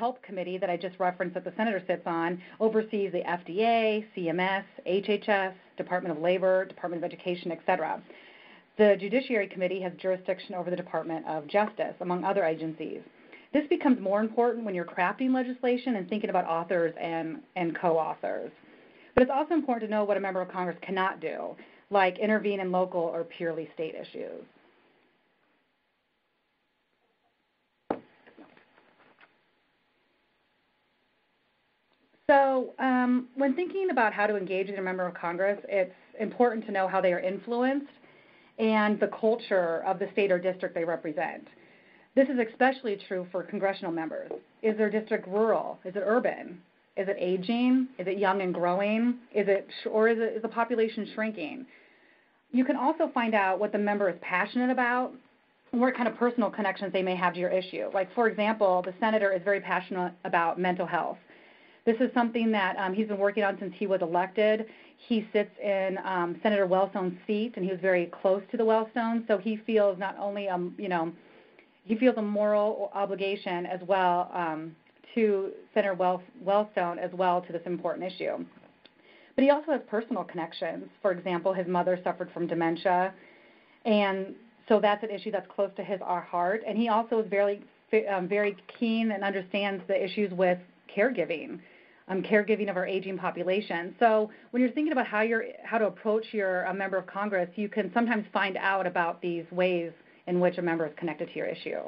Health Committee that I just referenced that the senator sits on oversees the FDA, CMS, HHS, Department of Labor, Department of Education, etc. The Judiciary Committee has jurisdiction over the Department of Justice, among other agencies. This becomes more important when you're crafting legislation and thinking about authors and, and co-authors. But it's also important to know what a member of Congress cannot do, like intervene in local or purely state issues. So, um, when thinking about how to engage with a member of Congress, it's important to know how they are influenced and the culture of the state or district they represent. This is especially true for congressional members. Is their district rural? Is it urban? Is it aging? Is it young and growing? Is it or is it is the population shrinking? You can also find out what the member is passionate about and what kind of personal connections they may have to your issue. Like, for example, the senator is very passionate about mental health. This is something that um, he's been working on since he was elected. He sits in um, Senator Wellstone's seat, and he was very close to the Wellstones, so he feels not only, um, you know, he feels a moral obligation as well um, to Senator Well- Wellstone as well to this important issue. But he also has personal connections. For example, his mother suffered from dementia, and so that's an issue that's close to his our heart. And he also is very, um, very keen and understands the issues with caregiving um, caregiving of our aging population. So when you're thinking about how you're how to approach your a member of Congress, you can sometimes find out about these ways in which a member is connected to your issue.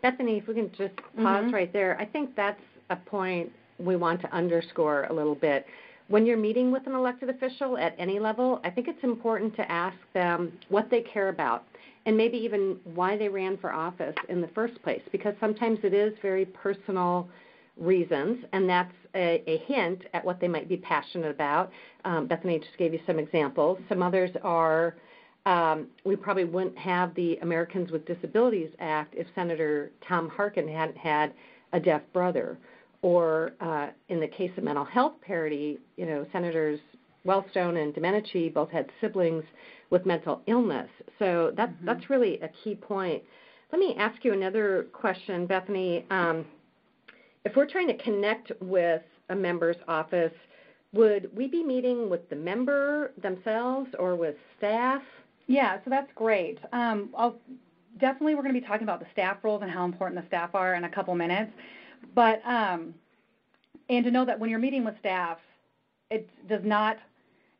Bethany, if we can just pause mm-hmm. right there, I think that's a point we want to underscore a little bit. When you're meeting with an elected official at any level, I think it's important to ask them what they care about and maybe even why they ran for office in the first place, because sometimes it is very personal reasons, and that's a, a, hint at what they might be passionate about. Um, Bethany just gave you some examples. Some others are um, we probably wouldn't have the Americans with Disabilities Act if Senator Tom Harkin hadn't had a deaf brother. Or uh, in the case of mental health parity, you know, Senators Wellstone and Domenici both had siblings with mental illness. So that, mm-hmm. that's really a key point. Let me ask you another question, Bethany. Um, if we're trying to connect with a member's office, would we be meeting with the member themselves or with staff? Yeah, so that's great. Um, definitely, we're going to be talking about the staff roles and how important the staff are in a couple minutes. But um, and to know that when you're meeting with staff, it does not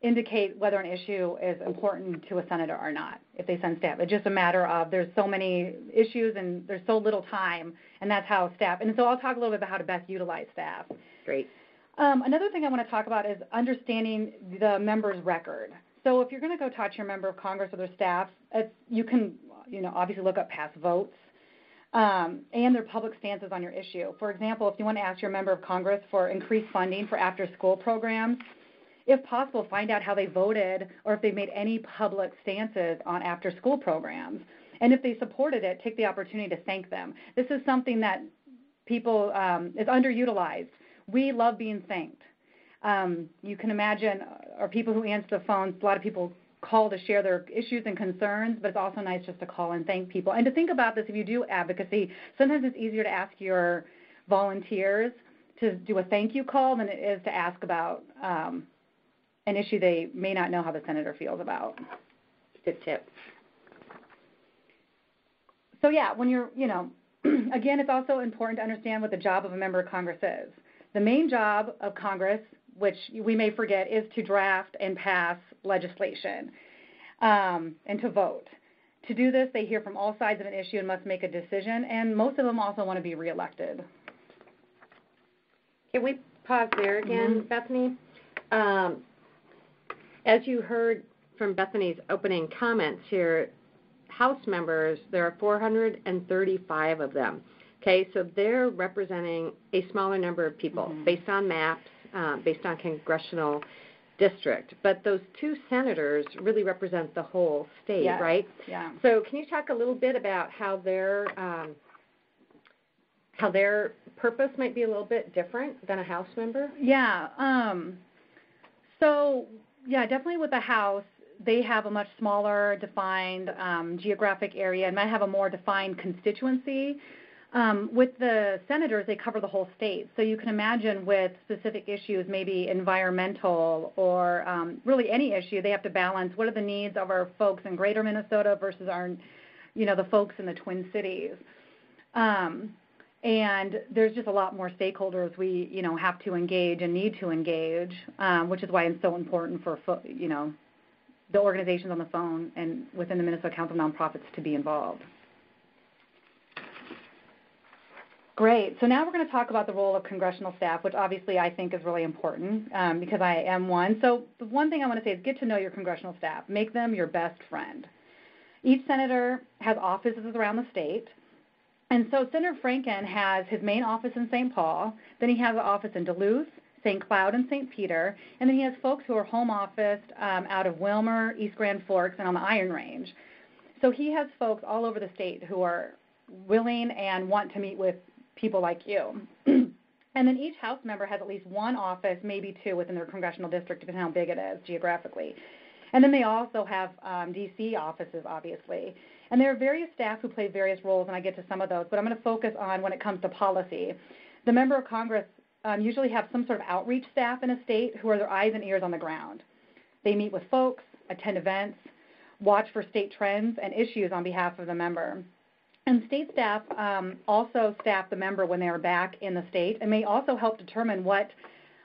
indicate whether an issue is important to a senator or not if they send staff. It's just a matter of there's so many issues and there's so little time, and that's how staff. And so I'll talk a little bit about how to best utilize staff. Great. Um, another thing I want to talk about is understanding the member's record. So if you're going to go talk to your member of Congress or their staff, you can, you know, obviously look up past votes um, and their public stances on your issue. For example, if you want to ask your member of Congress for increased funding for after-school programs, if possible, find out how they voted or if they made any public stances on after school programs. And if they supported it, take the opportunity to thank them. This is something that people um, is underutilized. We love being thanked. Um, you can imagine, or uh, people who answer the phones, a lot of people call to share their issues and concerns, but it's also nice just to call and thank people. And to think about this, if you do advocacy, sometimes it's easier to ask your volunteers to do a thank you call than it is to ask about um, an issue they may not know how the senator feels about. Good tip. So yeah, when you're, you know, again, it's also important to understand what the job of a member of Congress is. The main job of Congress, which we may forget, is to draft and pass legislation um, and to vote. To do this, they hear from all sides of an issue and must make a decision, and most of them also want to be reelected. Can we pause there again, mm-hmm. Bethany? Um, as you heard from Bethany's opening comments here, House members, there are 435 of them. Okay, so they're representing a smaller number of people mm-hmm. based on maps, uh, based on congressional district. But those two senators really represent the whole state, yes. right? Yeah. So can you talk a little bit about how their um, how their purpose might be a little bit different than a House member? Yeah. Um, so yeah, definitely with the house, they have a much smaller defined um, geographic area and might have a more defined constituency. Um, with the senators, they cover the whole state. So you can imagine with specific issues, maybe environmental or um, really any issue, they have to balance what are the needs of our folks in greater Minnesota versus our, you know, the folks in the Twin Cities. Um, and there's just a lot more stakeholders we, you know, have to engage and need to engage, um, which is why it's so important for, you know, the organizations on the phone and within the Minnesota Council of Nonprofits to be involved. Great. So now we're going to talk about the role of congressional staff, which obviously I think is really important um, because I am one. So the one thing I want to say is get to know your congressional staff. Make them your best friend. Each senator has offices around the state. And so Senator Franken has his main office in St. Paul. Then he has an office in Duluth, St. Cloud, and St. Peter. And then he has folks who are home officed um, out of Willmar, East Grand Forks, and on the Iron Range. So he has folks all over the state who are willing and want to meet with people like you. and then each House member has at least one office, maybe two, within their congressional district, depending on how big it is geographically. And then they also have um, DC offices, obviously. And there are various staff who play various roles, and I get to some of those, but I'm going to focus on when it comes to policy. The member of Congress um, usually have some sort of outreach staff in a state who are their eyes and ears on the ground. They meet with folks, attend events, watch for state trends and issues on behalf of the member. And state staff um, also staff the member when they are back in the state and may also help determine what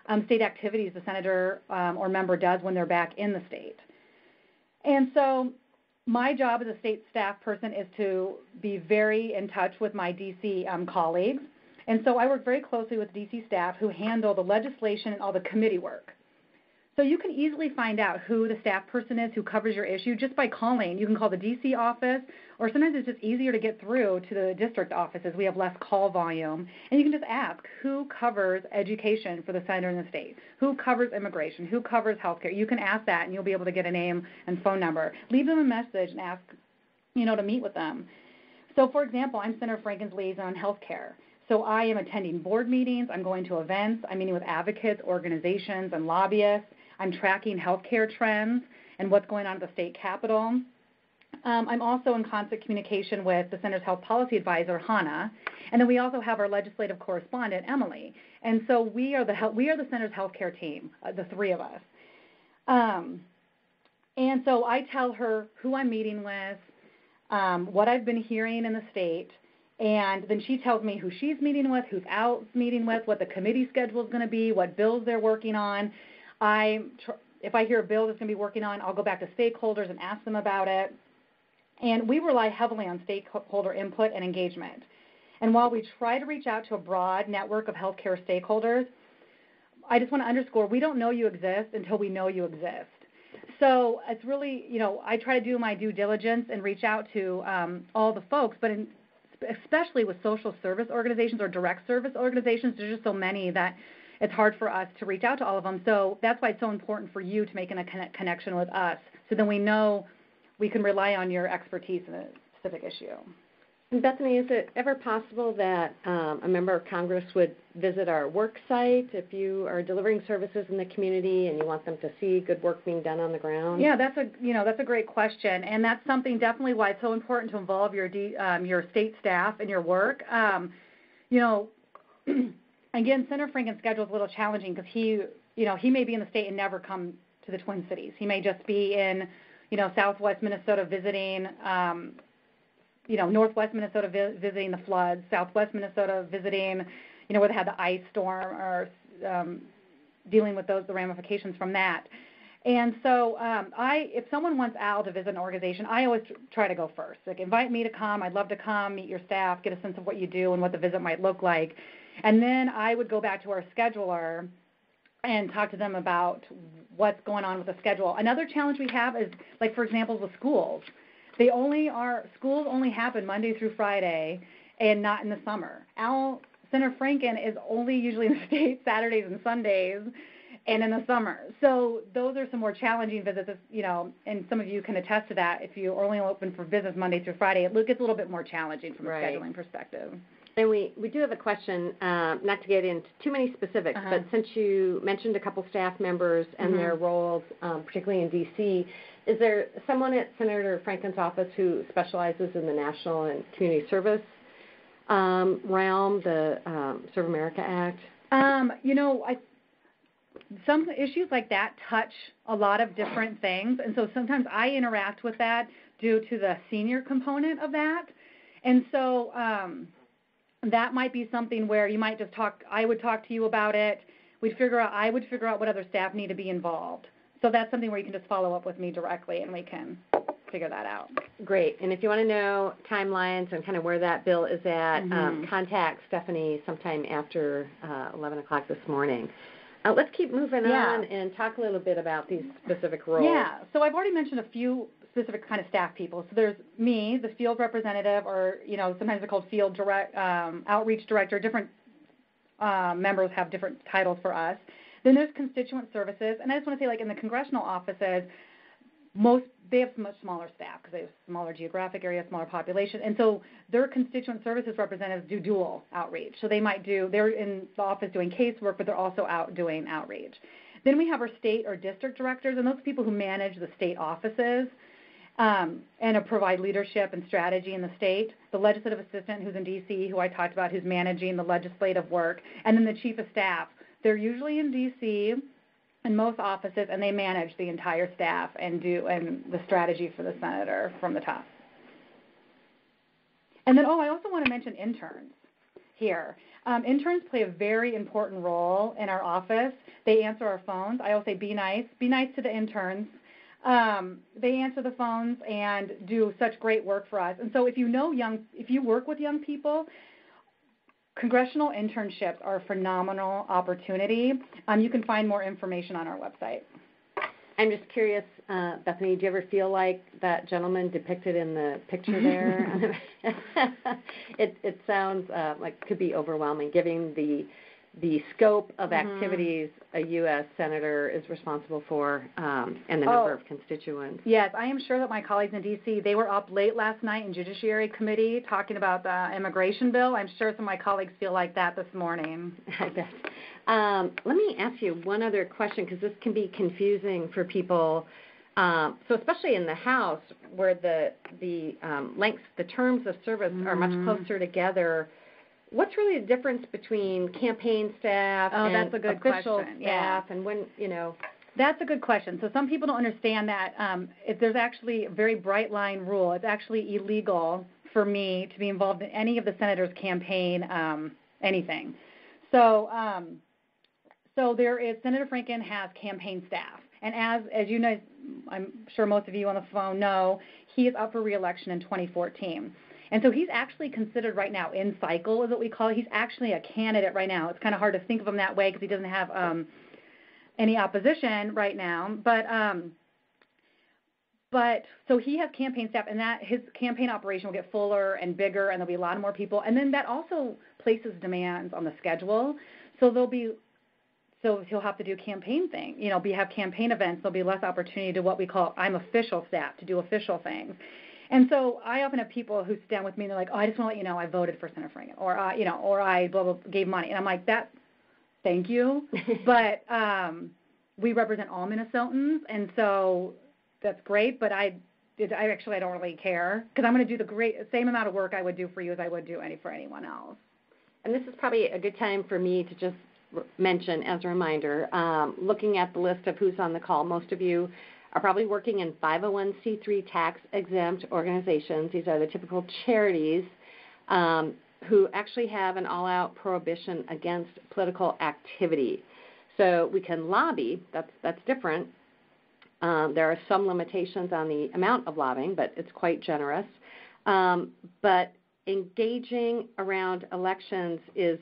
um, state activities the senator um, or member does when they're back in the state. And so my job as a state staff person is to be very in touch with my DC um, colleagues. And so I work very closely with DC staff who handle the legislation and all the committee work. So you can easily find out who the staff person is who covers your issue just by calling. You can call the DC office, or sometimes it's just easier to get through to the district offices. We have less call volume. And you can just ask who covers education for the senator in the state, who covers immigration, who covers healthcare. You can ask that, and you'll be able to get a name and phone number. Leave them a message and ask, you know, to meet with them. So, for example, I'm Senator Franken's liaison on healthcare. So I am attending board meetings, I'm going to events, I'm meeting with advocates, organizations, and lobbyists. I'm tracking healthcare trends and what's going on at the state capitol. Um, I'm also in constant communication with the Center's Health Policy Advisor, Hannah, and then we also have our legislative correspondent, Emily. And so we are the we are the Center's healthcare team, uh, the three of us. Um, and so I tell her who I'm meeting with, um, what I've been hearing in the state, and then she tells me who she's meeting with, who's out meeting with, what the committee schedule is going to be, what bills they're working on. I, if I hear a bill that's going to be working on, I'll go back to stakeholders and ask them about it. And we rely heavily on stakeholder input and engagement. And while we try to reach out to a broad network of healthcare stakeholders, I just want to underscore we don't know you exist until we know you exist. So it's really, you know, I try to do my due diligence and reach out to um, all the folks, but in, especially with social service organizations or direct service organizations, there's just so many that it's hard for us to reach out to all of them. So that's why it's so important for you to make a connection with us so then we know we can rely on your expertise in a specific issue. And Bethany, is it ever possible that um, a member of Congress would visit our work site if you are delivering services in the community and you want them to see good work being done on the ground? Yeah, that's a you know that's a great question, and that's something definitely why it's so important to involve your um, your state staff in your work. Um, you know. again, Senator Franken's schedule is a little challenging because he, you know, he may be in the state and never come to the Twin Cities. He may just be in, you know, Southwest Minnesota visiting, um, you know, Northwest Minnesota vi- visiting the floods, Southwest Minnesota visiting, you know, where they had the ice storm or um, dealing with those the ramifications from that. And so, um, I, if someone wants Al to visit an organization, I always try to go first. Like, invite me to come. I'd love to come, meet your staff, get a sense of what you do and what the visit might look like. And then I would go back to our scheduler and talk to them about what's going on with the schedule. Another challenge we have is, like for example, with schools. They only are schools only happen Monday through Friday, and not in the summer. Al Center Franken is only usually in the state Saturdays and Sundays, and in the summer. So those are some more challenging visits, you know, and some of you can attest to that. If you're only open for visits Monday through Friday, it gets a little bit more challenging from a right. scheduling perspective. And we, we do have a question, uh, not to get into too many specifics, Uh-huh. but since you mentioned a couple staff members and their Mhm. roles, um, particularly in DC, is there someone at Senator Franken's office who specializes in the national and community service um, realm, the um, Serve America Act? Um, you know, I some issues like that touch a lot of different things, and so sometimes I interact with that due to the senior component of that, and so um, that might be something where you might just talk. I would talk to you about it. We'd figure out. I would figure out what other staff need to be involved. So that's something where you can just follow up with me directly, and we can figure that out. Great. And if you want to know timelines and kind of where that bill is at, um, Mhm. contact Stephanie sometime after uh, 11 o'clock this morning. Uh, let's keep moving Yeah. on and talk a little bit about these specific roles. Yeah. So I've already mentioned a few specific kind of staff people. So there's me, the field representative, or you know sometimes they're called field direct um, outreach director. Different uh, members have different titles for us. Then there's constituent services, and I just want to say, like in the congressional offices, most they have much smaller staff because they have smaller geographic area, smaller population, and so their constituent services representatives do dual outreach. So they might do they're in the office doing casework, but they're also out doing outreach. Then we have our state or district directors, and those people who manage the state offices um, and uh, provide leadership and strategy in the state. The legislative assistant, who's in D.C., who I talked about, who's managing the legislative work, and then the chief of staff. They're usually in D.C. in most offices, and they manage the entire staff and do and the strategy for the senator from the top. And then, oh, I also want to mention interns here. Um, interns play a very important role in our office. They answer our phones. I always say, be nice. Be nice to the interns. Um, they answer the phones and do such great work for us. And so, if you know young, if you work with young people, congressional internships are a phenomenal opportunity. Um, you can find more information on our website. I'm just curious, uh, Bethany, do you ever feel like that gentleman depicted in the picture there? it it sounds uh, like it could be overwhelming, given the the scope of Mhm. activities a U.S. senator is responsible for um, and the number Oh. of constituents. Yes, I am sure that my colleagues in D.C. they were up late last night in Judiciary Committee talking about the immigration bill. I'm sure some of my colleagues feel like that this morning. I bet. Um, let me ask you one other question because this can be confusing for people. Um, so especially in the House, where the the um, lengths, the terms of service are much Mhm. closer together. What's really the difference between campaign staff Oh, and that's a good official question, yeah. staff, and when you know? That's a good question. So some people don't understand that um, if there's actually a very bright line rule. It's actually illegal for me to be involved in any of the senator's campaign um, anything. So um, so there is Senator Franken has campaign staff, and as as you know, I'm sure most of you on the phone know, he is up for reelection in 2014. And so he's actually considered right now in cycle, is what we call it. He's actually a candidate right now. It's kind of hard to think of him that way because he doesn't have um, any opposition right now. But um, but so he has campaign staff, and that his campaign operation will get fuller and bigger, and there'll be a lot more people. And then that also places demands on the schedule. So there'll be so he'll have to do campaign thing. You know, be have campaign events. There'll be less opportunity to what we call I'm official staff to do official things. And so I often have people who stand with me and they're like, "Oh, I just want to let you know I voted for Senator Franken, or I, you know, or I blah, blah, gave money." And I'm like, "That, thank you," but um, we represent all Minnesotans, and so that's great. But I, it, I actually I don't really care because I'm going to do the great same amount of work I would do for you as I would do any for anyone else. And this is probably a good time for me to just mention as a reminder, um, looking at the list of who's on the call, most of you are probably working in 501c3 tax exempt organizations. These are the typical charities um, who actually have an all out prohibition against political activity. So we can lobby, that's, that's different. Um, there are some limitations on the amount of lobbying, but it's quite generous. Um, but engaging around elections is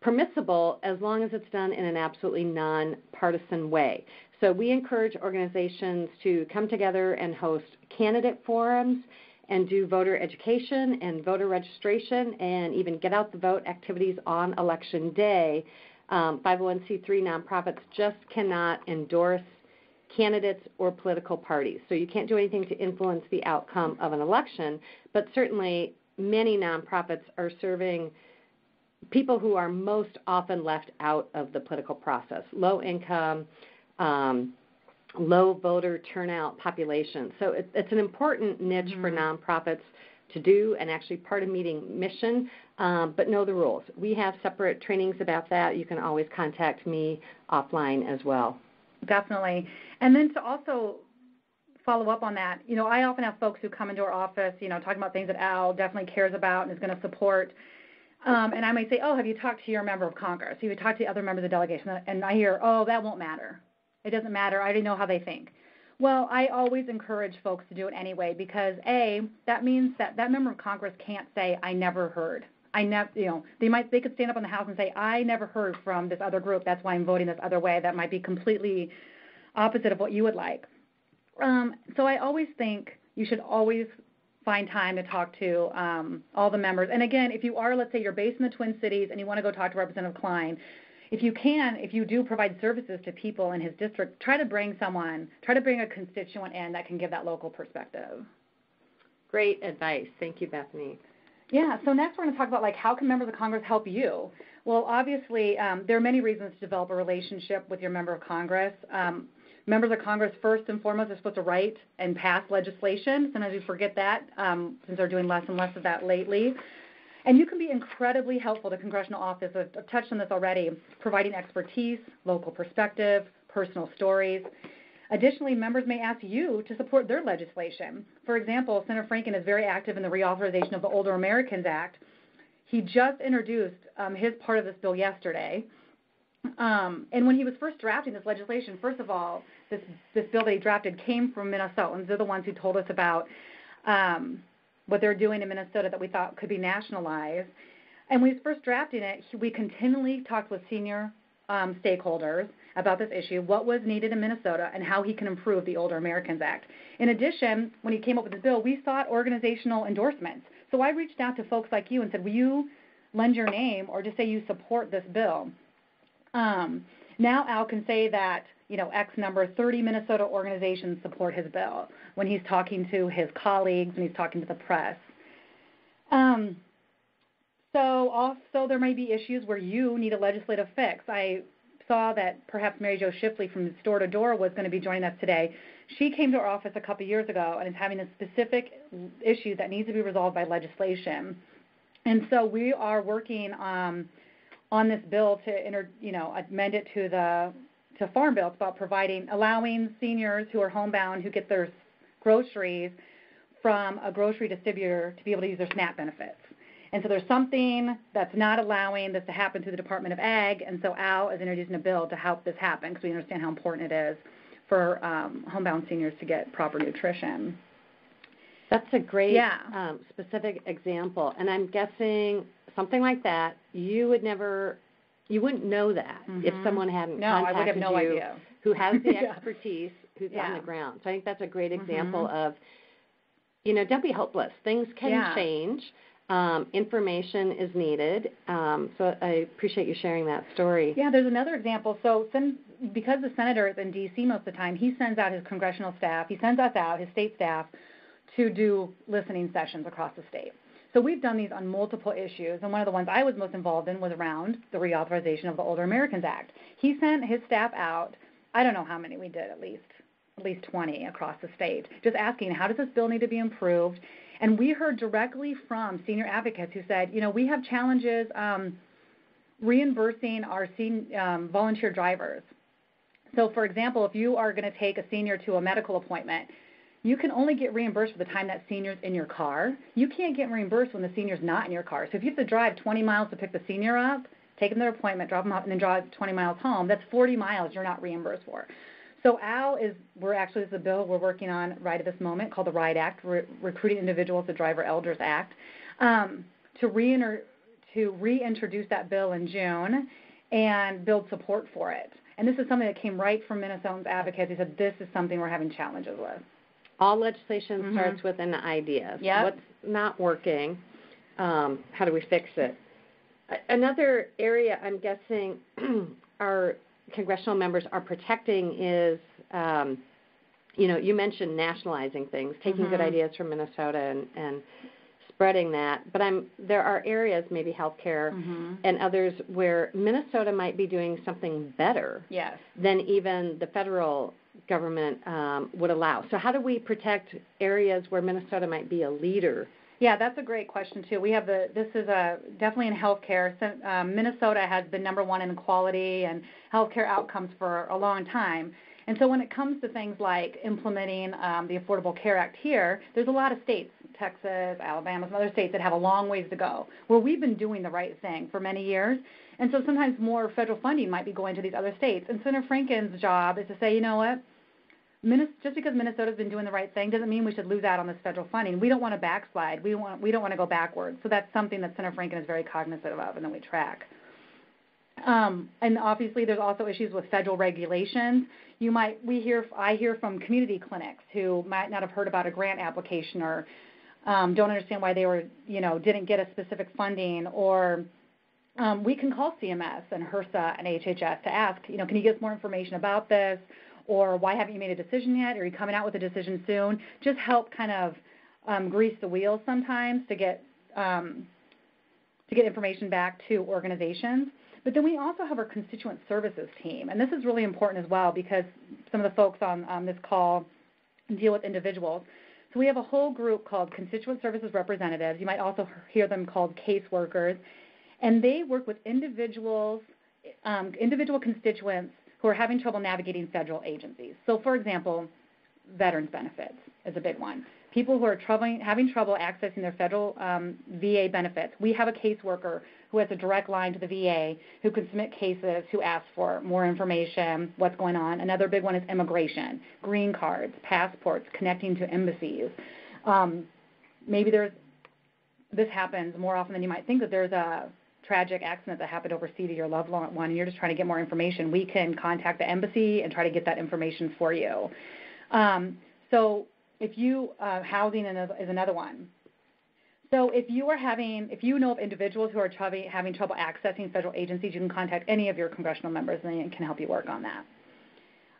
permissible as long as it's done in an absolutely nonpartisan way. So we encourage organizations to come together and host candidate forums and do voter education and voter registration and even get out the vote activities on election day. Um, 501c3 nonprofits just cannot endorse candidates or political parties. So you can't do anything to influence the outcome of an election, but certainly many nonprofits are serving people who are most often left out of the political process low income, um, low voter turnout population. So it, it's an important niche for Mhm. nonprofits to do and actually part of meeting mission, um, but know the rules. We have separate trainings about that. You can always contact me offline as well. Definitely. And then to also follow up on that, you know, I often have folks who come into our office, you know, talking about things that Al definitely cares about and is going to support. Um, and I might say, oh, have you talked to your member of Congress? Have you talked to the other members of the delegation? And I hear, oh, that won't matter. It doesn't matter. I already know how they think. Well, I always encourage folks to do it anyway because A, that means that that member of Congress can't say, I never heard. I never, you know, they might, they could stand up in the House and say, I never heard from this other group. That's why I'm voting this other way. That might be completely opposite of what you would like. Um, so I always think you should always find time to talk to um, all the members. And again, if you are, let's say, you're based in the Twin Cities and you want to go talk to Representative Kline, if you can, if you do provide services to people in his district, try to bring someone, try to bring a constituent in that can give that local perspective. Great advice. Thank you, Bethany. Yeah, so next we're going to talk about like how can members of Congress help you? Well, obviously, um, there are many reasons to develop a relationship with your member of Congress. Um, members of Congress, first and foremost, are supposed to write and pass legislation. Sometimes we forget that um, since they're doing less and less of that lately. And you can be incredibly helpful to congressional office. I've touched on this already, providing expertise, local perspective, personal stories. Additionally, members may ask you to support their legislation. For example, Senator Franken is very active in the reauthorization of the Older Americans Act. He just introduced um, his part of this bill yesterday. Um, and when he was first drafting this legislation, first of all, this, this bill that he drafted came from Minnesotans. They're the ones who told us about um, what they're doing in Minnesota that we thought could be nationalized. And when he was first drafting it, we continually talked with senior um, stakeholders about this issue, what was needed in Minnesota, and how he can improve the Older Americans Act. In addition, when he came up with this bill, we sought organizational endorsements. So I reached out to folks like you and said, will you lend your name or just say you support this bill? Um, now Al can say that you know X number 30 Minnesota organizations support his bill when he's talking to his colleagues and he's talking to the press. Um, so also there may be issues where you need a legislative fix. I saw that perhaps Mary Jo Shipley from Store to Door was going to be joining us today. She came to our office a couple years ago and is having a specific issue that needs to be resolved by legislation. And so we are working um, on this bill to inter, you know, amend it to the to Farm Bill. It's about providing, allowing seniors who are homebound who get their groceries from a grocery distributor to be able to use their SNAP benefits. And so there's something that's not allowing this to happen through the Department of Ag, and so Al is introducing a bill to help this happen because we understand how important it is for um, homebound seniors to get proper nutrition. That's a great yeah. um, specific example, and I'm guessing something like that, you would never, you wouldn't know that mm-hmm. if someone hadn't no, contacted I would have no you, idea. who has the yeah. expertise, who's yeah. on the ground. So I think that's a great example mm-hmm. of, you know, don't be hopeless. Things can yeah. change. Um, information is needed. Um, so I appreciate you sharing that story. Yeah, there's another example. So some, because the senator is in D.C. most of the time, he sends out his congressional staff, he sends us out, his state staff, to do listening sessions across the state. So we've done these on multiple issues, and one of the ones I was most involved in was around the reauthorization of the Older Americans Act. He sent his staff out, I don't know how many we did at least, at least 20 across the state, just asking how does this bill need to be improved? And we heard directly from senior advocates who said, you know, we have challenges um, reimbursing our sen- um, volunteer drivers. So, for example, if you are going to take a senior to a medical appointment, you can only get reimbursed for the time that senior's in your car. You can't get reimbursed when the senior's not in your car. So if you have to drive 20 miles to pick the senior up, take them to their appointment, drop them off, and then drive 20 miles home, that's 40 miles you're not reimbursed for. So Al is, we're actually, this is a bill we're working on right at this moment called the RIDE Act, Re- Recruiting Individuals to Driver Elders Act, um, to, reinter- to reintroduce that bill in June and build support for it. And this is something that came right from Minnesotans advocates. He said, this is something we're having challenges with. All legislation Mhm. starts with an idea. Yep. What's not working? Um, how do we fix it? Another area I'm guessing our congressional members are protecting is, um, you know, you mentioned nationalizing things, taking good Mhm. ideas from Minnesota and, and spreading that. But I'm there are areas, maybe healthcare Mm-hmm. and others, where Minnesota might be doing something better Yes. than even the federal government um, would allow. So how do we protect areas where Minnesota might be a leader Yeah, that's a great question too. We have the this is a definitely in healthcare. So, um, Minnesota has been number one in quality and healthcare outcomes for a long time. And so when it comes to things like implementing um, the Affordable Care Act here, there's a lot of states, Texas, Alabama, some other states that have a long ways to go, where we've been doing the right thing for many years. And so sometimes more federal funding might be going to these other states. And Senator Franken's job is to say, you know what, just because Minnesota's been doing the right thing doesn't mean we should lose out on this federal funding. We don't want to backslide. We want we don't want to go backwards. So that's something that Senator Franken is very cognizant of, and that we track. Um, and obviously, there's also issues with federal regulations. You might we hear I hear from community clinics who might not have heard about a grant application or um, don't understand why they were you know didn't get a specific funding or um, we can call CMS and HRSA and HHS to ask, you know, can you give us more information about this? or why haven't you made a decision yet? Are you coming out with a decision soon? Just help kind of um, grease the wheels sometimes to get um, to get information back to organizations. But then we also have our constituent services team, and this is really important as well because some of the folks on, on this call deal with individuals. So we have a whole group called constituent services representatives. You might also hear them called caseworkers, and they work with individuals, um, individual constituents who are having trouble navigating federal agencies. So, for example, veterans benefits is a big one. People who are troubling, having trouble accessing their federal um, VA benefits. We have a caseworker who has a direct line to the VA who can submit cases, who ask for more information, what's going on. Another big one is immigration, green cards, passports, connecting to embassies. Um, maybe there's this happens more often than you might think that there's a tragic accident that happened overseas to your loved one and you're just trying to get more information, we can contact the embassy and try to get that information for you. Um, so if you, uh, housing is another one. So if you are having, if you know of individuals who are having trouble accessing federal agencies, you can contact any of your congressional members and they can help you work on that.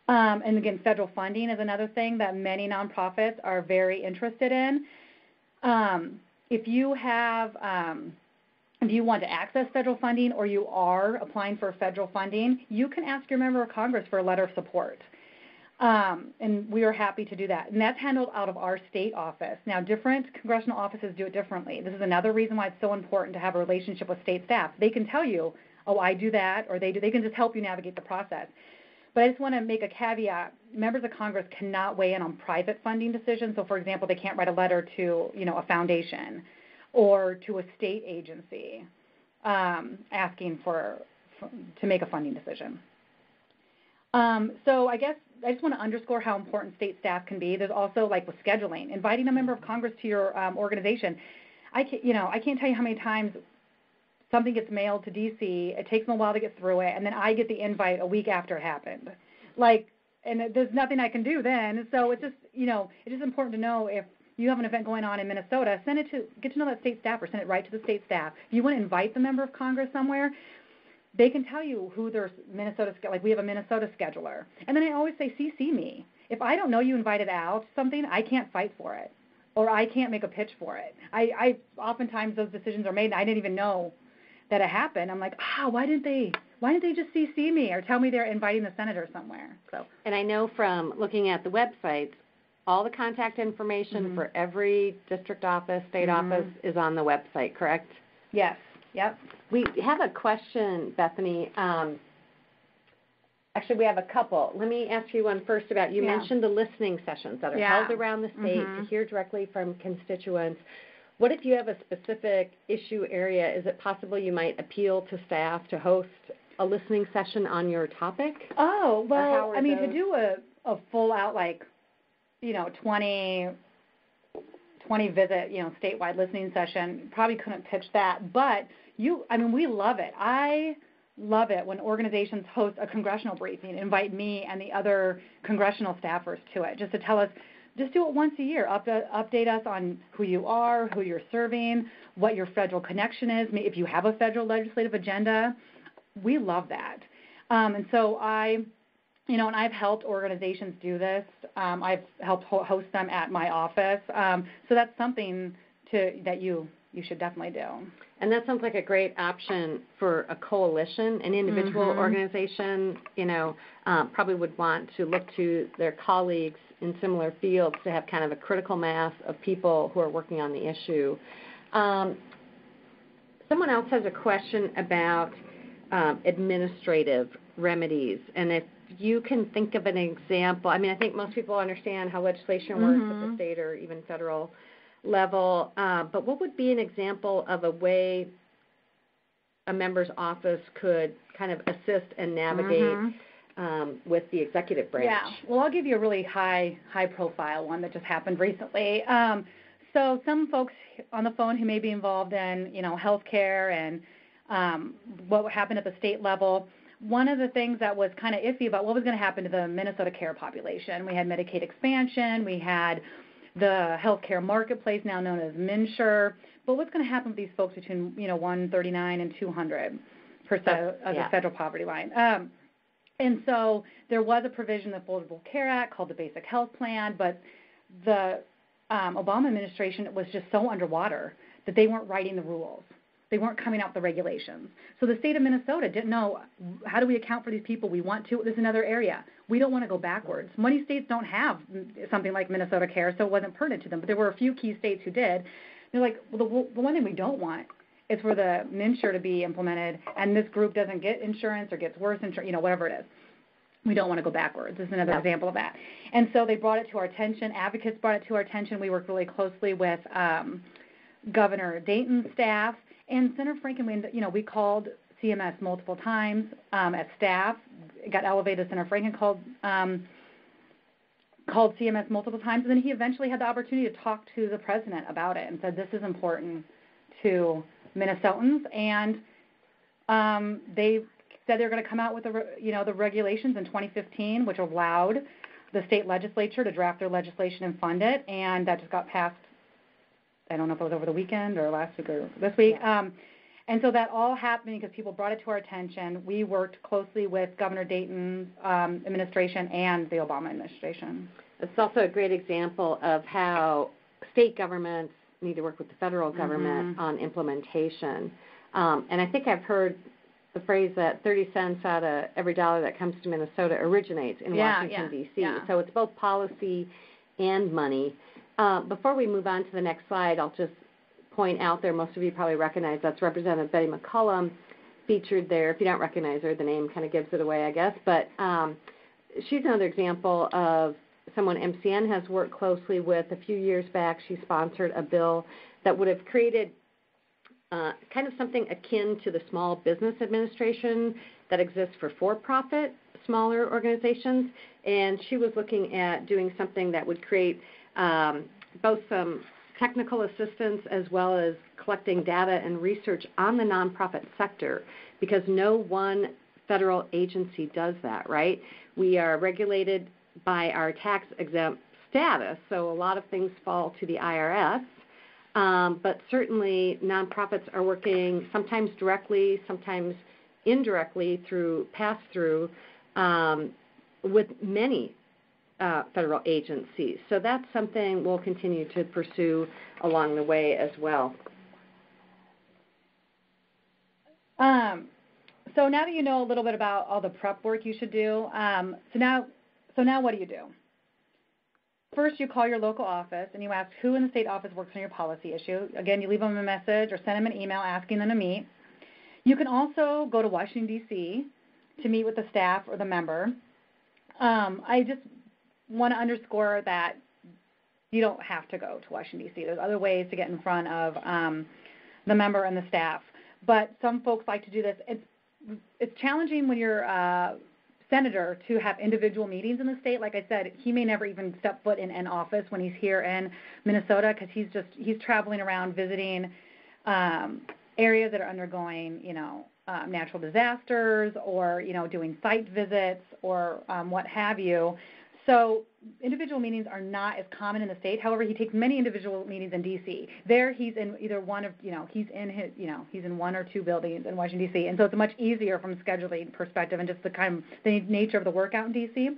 Um, and again, federal funding is another thing that many nonprofits are very interested in. Um, if you have um, if you want to access federal funding or you are applying for federal funding, you can ask your member of Congress for a letter of support. Um, and we are happy to do that. And that's handled out of our state office. Now, different congressional offices do it differently. This is another reason why it's so important to have a relationship with state staff. They can tell you, oh, I do that, or they do. They can just help you navigate the process. But I just want to make a caveat. Members of Congress cannot weigh in on private funding decisions. So, for example, they can't write a letter to, you know, a foundation or to a state agency um, asking for, for, to make a funding decision. Um, so I guess I just want to underscore how important state staff can be. There's also like with scheduling, inviting a member of Congress to your um, organization. I can, you know I can't tell you how many times something gets mailed to DC. It takes them a while to get through it, and then I get the invite a week after it happened. Like, and there's nothing I can do then. So it's just you know it's just important to know if you have an event going on in Minnesota, send it to get to know that state staff or send it right to the state staff. If you want to invite the member of Congress somewhere, they can tell you who their Minnesota like we have a Minnesota scheduler. And then I always say CC me. If I don't know you invited out something, I can't fight for it or I can't make a pitch for it. I, I oftentimes those decisions are made and I didn't even know that it happened. I'm like, ah, why didn't they why didn't they just CC me or tell me they're inviting the senator somewhere? So And I know from looking at the websites, all the contact information Mhm. for every district office, state Mhm. office is on the website, correct? yes, yep. We have a question, Bethany. Um, actually, we have a couple. Let me ask you one first about, you Yeah. mentioned the listening sessions that are Yeah. held around the state to Mhm. hear directly from constituents. What if you have a specific issue area? Is it possible you might appeal to staff to host a listening session on your topic? Oh, well, I mean, to do a, a full out, like, you know, 20, 20 visit, you know, statewide listening session, probably couldn't pitch that. But you, I mean, we love it. I love it when organizations host a congressional briefing, invite me and the other congressional staffers to it, just to tell us, just do it once a year. Up, update us on who you are, who you're serving, what your federal connection is, if you have a federal legislative agenda. We love that. Um, and so I, you know, and I've helped organizations do this. Um, I've helped ho- host them at my office. Um, so that's something to that you you should definitely do. And that sounds like a great option for a coalition. An individual Mhm. organization, you know, uh, probably would want to look to their colleagues in similar fields to have kind of a critical mass of people who are working on the issue. Um, someone else has a question about um, administrative remedies, and if you can think of an example. I mean, I think most people understand how legislation works at the Mhm. state or even federal level, uh, but what would be an example of a way a member's office could kind of assist and navigate Mhm. um, with the executive branch? Yeah. Well, I'll give you a really high high profile one that just happened recently. Um, so some folks on the phone who may be involved in you know healthcare and um, what happened at the state level. One of the things that was kind of iffy about what was going to happen to the Minnesota care population. We had Medicaid expansion. We had the healthcare marketplace, now known as MNsure. But what's going to happen with these folks between you know 139 and 200 percent of yeah. the federal poverty line? Um, and so there was a provision in the Affordable Care Act called the Basic Health Plan, but the um, Obama administration was just so underwater that they weren't writing the rules. They weren't coming out with the regulations. So the state of Minnesota didn't know how do we account for these people. We want to. There's another area. We don't want to go backwards. Many states don't have something like Minnesota Care, so it wasn't pertinent to them. But there were a few key states who did. They're like, well, the, the one thing we don't want is for the MNsure to be implemented, and this group doesn't get insurance or gets worse insurance, you know, whatever it is. We don't want to go backwards. This is another Yeah. example of that. And so they brought it to our attention. Advocates brought it to our attention. We worked really closely with um, Governor Dayton's staff and Senator Franken. We, you know, we called CMS multiple times um, as staff. Got elevated. Senator Franken called um, called CMS multiple times, and then he eventually had the opportunity to talk to the president about it and said this is important to Minnesotans, and um, they said they're going to come out with the you know the regulations in 2015, which allowed the state legislature to draft their legislation and fund it, and that just got passed. I don't know if it was over the weekend or last week or this week. Um, and so that all happened because people brought it to our attention. We worked closely with Governor Dayton's um, administration and the Obama administration. It's also a great example of how state governments need to work with the federal government Mhm. on implementation. Um, and I think I've heard the phrase that 30 cents out of every dollar that comes to Minnesota originates in Yeah, Washington, yeah, D.C. yeah. So it's both policy and money. Uh, before we move on to the next slide, I'll just point out there, most of you probably recognize that's Representative Betty McCollum featured there. If you don't recognize her, the name kind of gives it away, I guess. But um, she's another example of someone MCN has worked closely with. A few years back, she sponsored a bill that would have created uh, kind of something akin to the Small Business Administration that exists for for-profit smaller organizations. And she was looking at doing something that would create um, both some technical assistance as well as collecting data and research on the nonprofit sector because no one federal agency does that, right? We are regulated by our tax exempt status, so a lot of things fall to the IRS. Um, but certainly, nonprofits are working sometimes directly, sometimes indirectly through pass through um, with many uh, federal agencies. So that's something we'll continue to pursue along the way as well. Um, so now that you know a little bit about all the prep work you should do, um, so now, so now what do you do? First, you call your local office and you ask who in the state office works on your policy issue. Again, you leave them a message or send them an email asking them to meet. You can also go to Washington D.C. to meet with the staff or the member. Um, I just want to underscore that you don't have to go to Washington D.C. There's other ways to get in front of um, the member and the staff. But some folks like to do this. It's it's challenging when you're a senator to have individual meetings in the state. Like I said, he may never even step foot in an office when he's here in Minnesota because he's just he's traveling around visiting um, areas that are undergoing, you know, um, natural disasters or you know doing site visits or um, what have you. So individual meetings are not as common in the state. However, he takes many individual meetings in D.C. There, he's in either one of, you know, he's in his, you know, he's in one or two buildings in Washington D.C. And so it's much easier from a scheduling perspective and just the kind of the nature of the work out in D.C.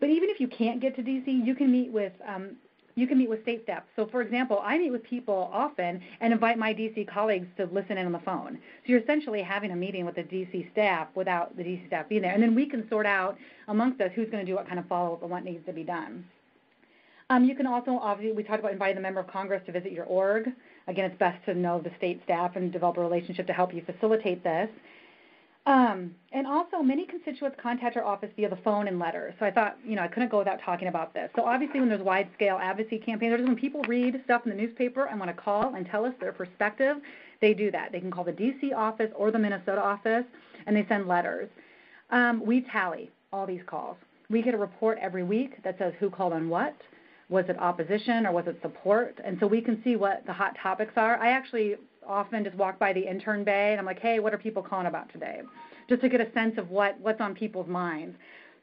But even if you can't get to D.C., you can meet with um, you can meet with state staff. So, for example, I meet with people often and invite my DC colleagues to listen in on the phone. So you're essentially having a meeting with the DC staff without the DC staff being there. And then we can sort out amongst us who's going to do what kind of follow up and what needs to be done. Um, you can also, obviously, we talked about inviting the member of Congress to visit your org. Again, it's best to know the state staff and develop a relationship to help you facilitate this. Um, and also, many constituents contact our office via the phone and letter. So I thought, you know, I couldn't go without talking about this. So obviously, when there's wide-scale advocacy campaigns, or just when people read stuff in the newspaper and want to call and tell us their perspective, they do that. They can call the D.C. office or the Minnesota office, and they send letters. Um, we tally all these calls. We get a report every week that says who called on what. Was it opposition or was it support? And so we can see what the hot topics are. I actually often just walk by the intern bay and I'm like, hey, what are people calling about today? Just to get a sense of what, what's on people's minds.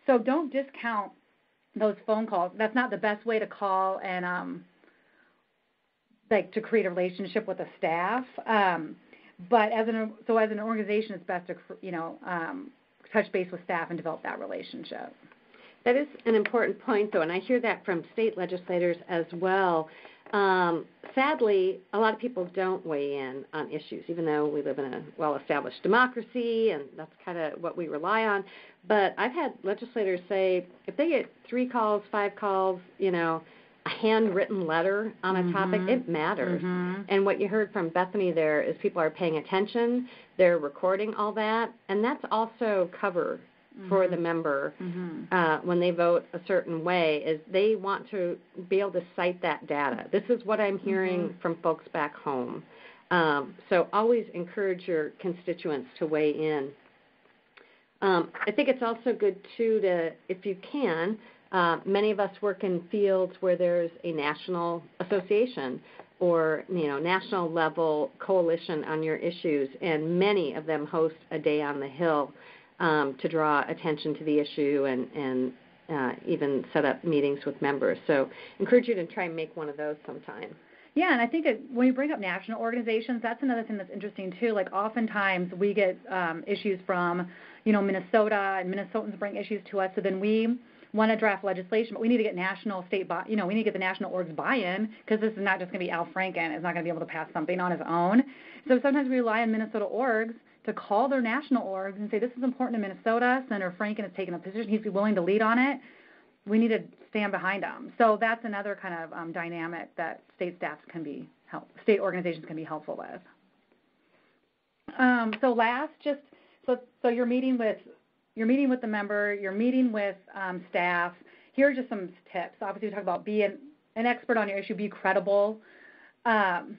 So don't discount those phone calls. That's not the best way to call and um, like to create a relationship with the staff. Um, but as an so as an organization, it's best to you know um, touch base with staff and develop that relationship. That is an important point, though, and I hear that from state legislators as well. Um, sadly, a lot of people don't weigh in on issues, even though we live in a well established democracy and that's kind of what we rely on. But I've had legislators say if they get three calls, five calls, you know, a handwritten letter on a mm-hmm. topic, it matters. Mm-hmm. And what you heard from Bethany there is people are paying attention, they're recording all that, and that's also cover mm-hmm. for the mm-hmm. member mm-hmm. uh, when they vote a certain way is they want to be able to cite that data. This is what I'm hearing mm-hmm. from folks back home. Um, so always encourage your constituents to weigh in. Um, I think it's also good too to, if you can, uh, many of us work in fields where there's a national association or you know national level coalition on your issues, and many of them host a day on the Hill um, to draw attention to the issue and, and uh, even set up meetings with members. So encourage you to try and make one of those sometime. Yeah, and I think when you bring up national organizations, that's another thing that's interesting too. Like oftentimes we get um, issues from, you know, Minnesota, and Minnesotans bring issues to us. So then we want to draft legislation, but we need to get national, state, buy, you know, we need to get the national orgs buy-in because this is not just going to be Al Franken. Is not going to be able to pass something on his own. So sometimes we rely on Minnesota orgs to call their national orgs and say, this is important to Minnesota. Senator Franken has taken a position. He's willing to lead on it. We need to stand behind him. So that's another kind of um, dynamic that state staffs can be help, state organizations can be helpful with. Um, so last, just so so you're meeting with you're meeting with the member, you're meeting with um, staff. Here are just some tips. Obviously, we talk about be an, an expert on your issue, be credible. Um,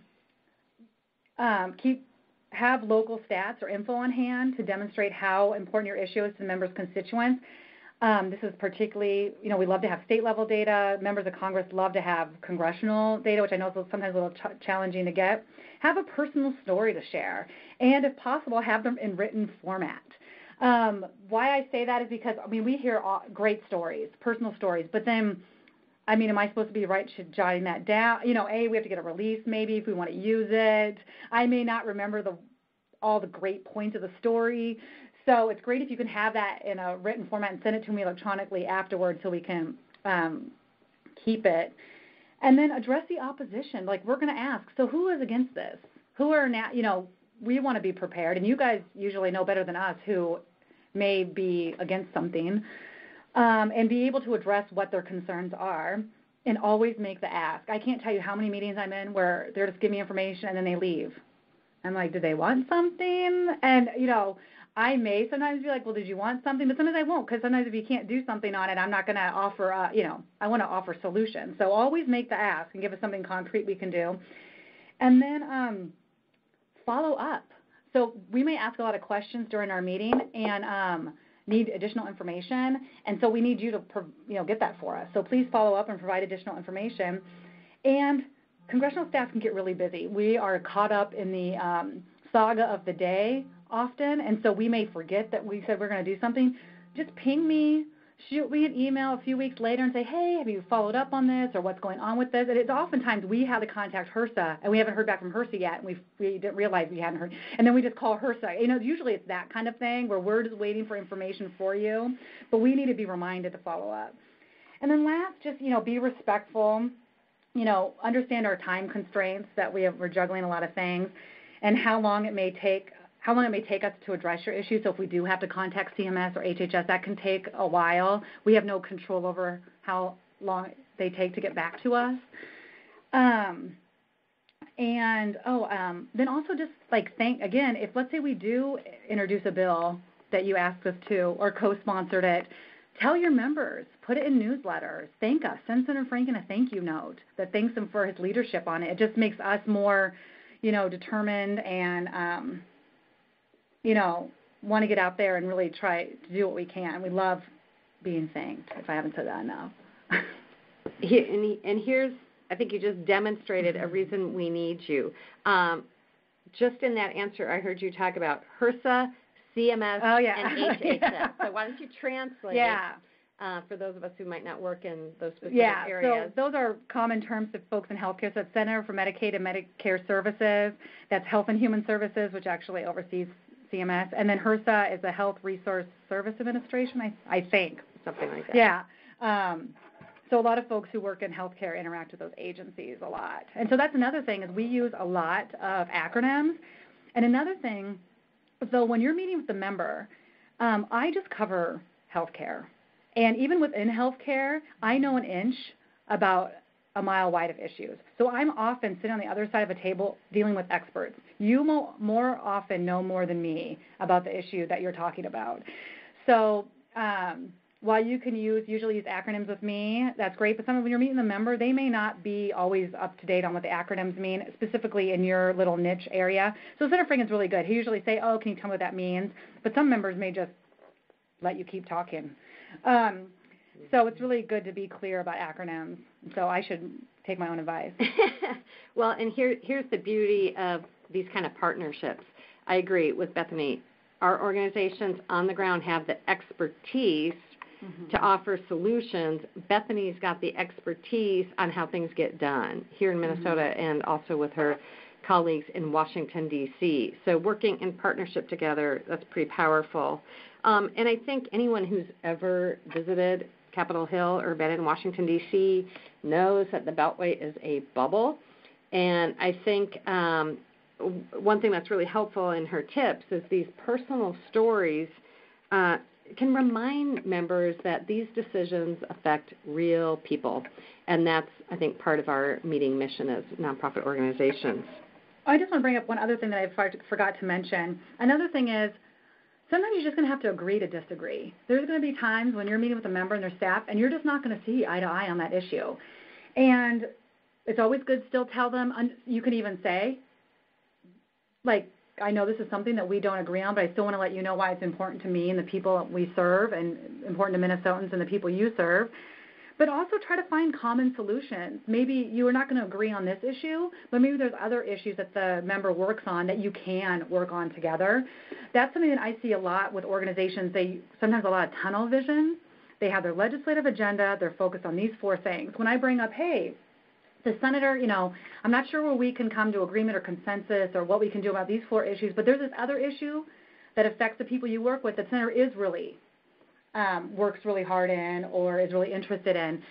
um, keep have local stats or info on hand to demonstrate how important your issue is to the members' constituents. Um, this is particularly, you know, we love to have state level data. Members of Congress love to have congressional data, which I know is sometimes a little ch- challenging to get. Have a personal story to share, and if possible, have them in written format. Um, why I say that is because, I mean, we hear all, great stories, personal stories, but then I mean, am I supposed to be right to jotting that down? You know, A, we have to get a release maybe if we want to use it. I may not remember the all the great points of the story. So it's great if you can have that in a written format and send it to me electronically afterwards so we can um, keep it. And then address the opposition. Like we're going to ask, so who is against this? Who are now, you know, we want to be prepared, and you guys usually know better than us who may be against something um, and be able to address what their concerns are and always make the ask. I can't tell you how many meetings I'm in where they're just giving me information and then they leave. I'm like, did they want something? And, you know, I may sometimes be like, well, did you want something? But sometimes I won't because sometimes if you can't do something on it, I'm not going to offer, uh, you know, I want to offer solutions. So always make the ask and give us something concrete we can do. And then um, follow up. So we may ask a lot of questions during our meeting and um, need additional information, and so we need you to you know get that for us. So please follow up and provide additional information. And congressional staff can get really busy. We are caught up in the um, saga of the day often, and so we may forget that we said we're going to do something. Just ping me shoot me an email a few weeks later and say, hey, have you followed up on this or what's going on with this? And it's oftentimes we have to contact HRSA and we haven't heard back from HRSA yet and we we didn't realize we hadn't heard. And then we just call HRSA. You know, usually it's that kind of thing where we're just waiting for information for you, but we need to be reminded to follow up. And then last, just, you know, be respectful. you know, understand our time constraints that we have, we're juggling a lot of things, and how long it may take how long it may take us to address your issue. So if we do have to contact CMS or HHS, that can take a while. We have no control over how long they take to get back to us. Um, and oh, um, then also just like thank again, if let's say we do introduce a bill that you asked us to or co-sponsored it, tell your members, put it in newsletters, thank us, send Senator Franken a thank you note that thanks him for his leadership on it. It just makes us more, you know, determined and um, you know, want to get out there and really try to do what we can. We love being thanked, if I haven't said that enough. Here, and, and here's, I think you just demonstrated a reason we need you. Um, just in that answer, I heard you talk about HRSA, CMS, Oh, yeah. and HHS. Yeah. So why don't you translate yeah. uh, for those of us who might not work in those specific Yeah, areas? so those are common terms to folks in healthcare. So it's Center for Medicaid and Medicare Services. That's Health and Human Services, which actually oversees CMS. And then HRSA is the Health Resource Service Administration, I, I think. Something like that. Yeah. Um, so a lot of folks who work in healthcare interact with those agencies a lot. And so that's another thing is we use a lot of acronyms. And another thing, so when you're meeting with the member, um, I just cover healthcare. And even within healthcare, I know an inch about a mile wide of issues. So I'm often sitting on the other side of a table dealing with experts. You mo- more often know more than me about the issue that you're talking about. So um, while you can use usually use acronyms with me, that's great. But some when you're meeting the member, they may not be always up to date on what the acronyms mean, specifically in your little niche area. So Senator is really good. He usually say, "Oh, can you tell me what that means?" But some members may just let you keep talking. Um, so it's really good to be clear about acronyms. So I should take my own advice. well, and here, here's the beauty of these kind of partnerships. I agree with Bethany. Our organizations on the ground have the expertise to offer solutions. Bethany's got the expertise on how things get done here in Minnesota and also with her colleagues in Washington, D.C. So working in partnership together, that's pretty powerful. Um, and I think anyone who's ever visited Capitol Hill or been in Washington, D.C., knows that the Beltway is a bubble. And I think um, one thing that's really helpful in her tips is these personal stories uh, can remind members that these decisions affect real people. And that's, I think, part of our meeting mission as nonprofit organizations. I just want to bring up one other thing that I forgot to mention. Another thing is sometimes you're just going to have to agree to disagree. There's going to be times when you're meeting with a member and their staff, and you're just not going to see eye to eye on that issue. And it's always good to still tell them. You can even say, like, I know this is something that we don't agree on, but I still want to let you know why it's important to me and the people we serve, and important to Minnesotans and the people you serve but also try to find common solutions. Maybe you are not going to agree on this issue, but maybe there's other issues that the member works on that you can work on together. That's something that I see a lot with organizations. They sometimes a lot of tunnel vision. They have their legislative agenda, they're focused on these four things. When I bring up, hey, the senator, you know, I'm not sure where we can come to agreement or consensus or what we can do about these four issues, but there's this other issue that affects the people you work with that senator is really um, works really hard in or is really interested in.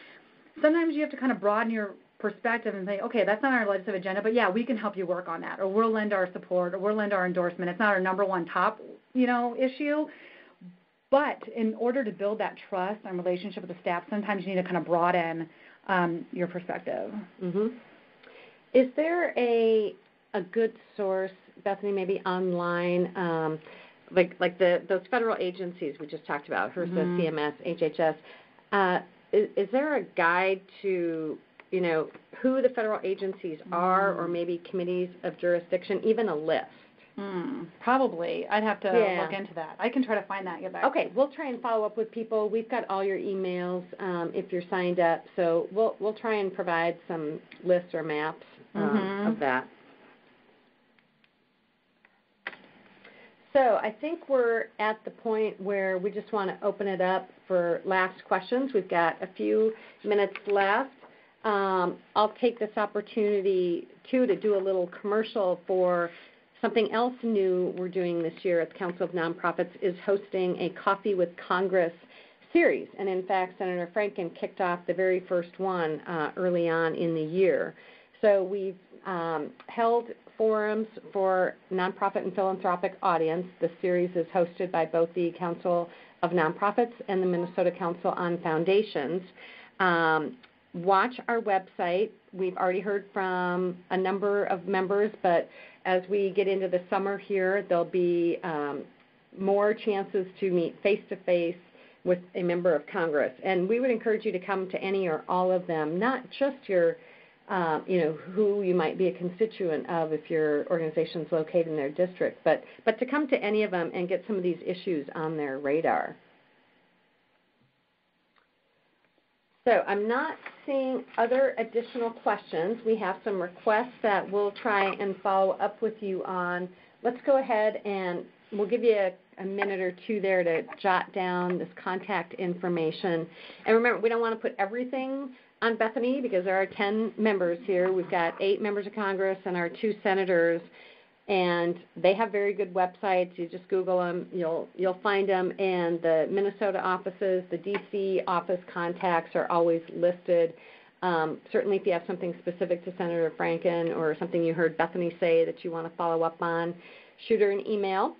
Sometimes you have to kind of broaden your perspective and say, okay, that's not our legislative agenda, but yeah, we can help you work on that, or we'll lend our support, or we'll lend our endorsement. It's not our number one top, you know, issue. But in order to build that trust and relationship with the staff, sometimes you need to kind of broaden um, your perspective. hmm Is there a a good source, Bethany, maybe online, um, like like the those federal agencies we just talked about, HRSA, Mhm. CMS, HHS? Uh, is, is there a guide to you know who the federal agencies are, or Mm. maybe committees of jurisdiction, even a list? Hmm, probably. I'd have to Yeah. look into that. I can try to find that get back. Okay, we'll try and follow up with people. We've got all your emails um, if you're signed up, so we'll we'll try and provide some lists or maps um, Mhm. of that. So I think we're at the point where we just want to open it up for last questions. We've got a few minutes left. Um, I'll take this opportunity too to do a little commercial for something else new we're doing this year at the Council of Nonprofits is hosting a Coffee with Congress series. And in fact, Senator Franken kicked off the very first one uh, early on in the year. So we've um, held forums for nonprofit and philanthropic audience. The series is hosted by both the Council of Nonprofits and the Minnesota Council on Foundations. Um, watch our website. We've already heard from a number of members, but as we get into the summer here, there'll be um, more chances to meet face to face with a member of Congress. And we would encourage you to come to any or all of them, not just your, um, you know, who you might be a constituent of if your organization is located in their district, but, but to come to any of them and get some of these issues on their radar. So I'm not seeing other additional questions. We have some requests that we'll try and follow up with you on. Let's go ahead and we'll give you a, a minute or two there to jot down this contact information. And remember, we don't want to put everything on Bethany because there are 10 members here. We've got eight members of Congress and our two senators and they have very good websites. You just Google them, you'll you'll find them. And the Minnesota offices, the DC office contacts are always listed. Um, certainly, if you have something specific to Senator Franken or something you heard Bethany say that you want to follow up on, shoot her an email.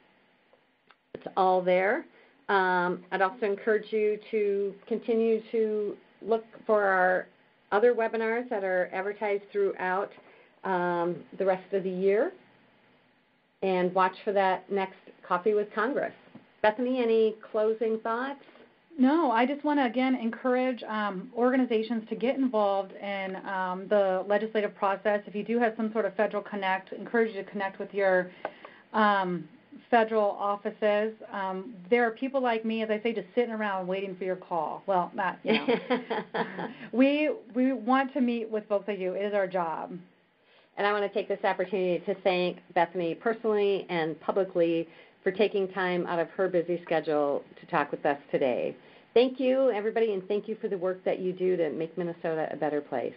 It's all there. Um, I'd also encourage you to continue to look for our other webinars that are advertised throughout um, the rest of the year and watch for that next Coffee with Congress. Bethany, any closing thoughts? No, I just want to again encourage um, organizations to get involved in um, the legislative process. If you do have some sort of federal connect, encourage you to connect with your um, federal offices. Um, there are people like me, as I say, just sitting around waiting for your call. Well, not you know. we we want to meet with folks like you. It is our job. And I want to take this opportunity to thank Bethany personally and publicly for taking time out of her busy schedule to talk with us today. Thank you, everybody, and thank you for the work that you do to make Minnesota a better place.